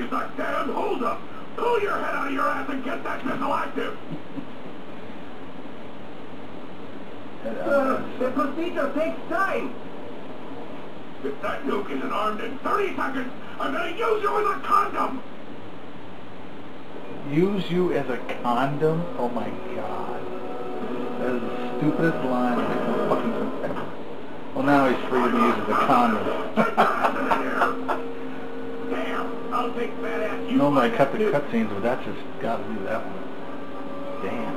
He's like, Dan, hold up! Pull your head out of your ass and get that missile active! Uh, the procedure takes time. If that nuke isn't armed in 30 seconds, I'm gonna use you as a condom! Use you as a condom? Oh my god. That is the stupidest line I can fucking. Well now he's free to be used as a condom. Get your ass in here! Damn, I'll take badass you Normally I cut the that, cutscenes, but that's just gotta do that one. Damn.